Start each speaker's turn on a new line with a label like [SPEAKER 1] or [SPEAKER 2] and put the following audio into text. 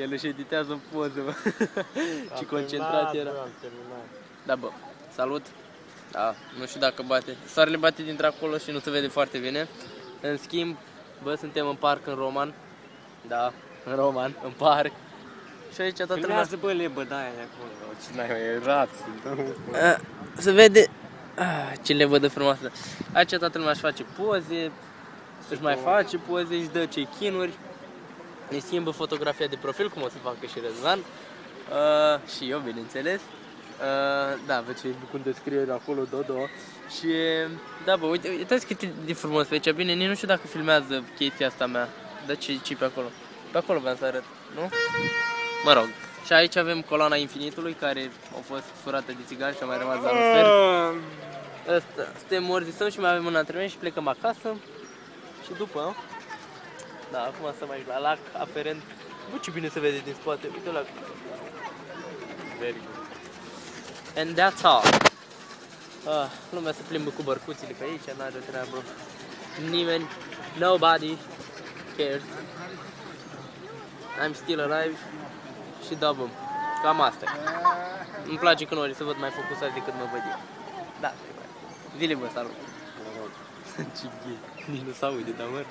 [SPEAKER 1] El își editează în poză, bă. Ce
[SPEAKER 2] Am
[SPEAKER 1] concentrat
[SPEAKER 2] terminat,
[SPEAKER 1] era.
[SPEAKER 2] bă, Am terminat.
[SPEAKER 1] Da, bă, salut. Da, nu știu dacă bate. Soarele bate dintre acolo și nu se vede foarte bine. În schimb, bă, suntem în parc în Roman. Da, în Roman, în parc. Și aici toată lumea...
[SPEAKER 2] Filmează bă lebă de aia de acolo. Ce n-ai mai rați.
[SPEAKER 1] Ah, Se vede... Ah, ce le văd de frumoasă. Aici toată lumea își face poze, își mai face poze, își dă check-in-uri. Ne schimbă fotografia de profil, cum o să facă și Răzvan. Uh, și eu, bineînțeles. Uh, da, văd ce cum descrie acolo Dodo. Și, da, bă, uite, uitați cât e de frumos pe aici. Bine, nici nu știu dacă filmează chestia asta mea. Dar ce, ce pe acolo? Pe acolo vreau să arăt, nu? Mă rog. Și aici avem coloana infinitului, care a fost furată de țigani și a mai rămas la un fel. Asta, suntem morzisăm și mai avem un antrenament și plecăm acasă. Și după, da, acum să mai la lac aferent. Bă, ce bine se vede din spate, uite la
[SPEAKER 2] Very good.
[SPEAKER 1] And that's all. Ah, lumea se plimbă cu bărcuțile pe aici, n-are treabă. Nimeni, nobody cares. I'm still alive și da, bă, cam asta e. Îmi place când ori să văd mai focusați decât mă văd eu. Da, zile bă, salut. Ce gay. Nici nu s-aude, dar mă.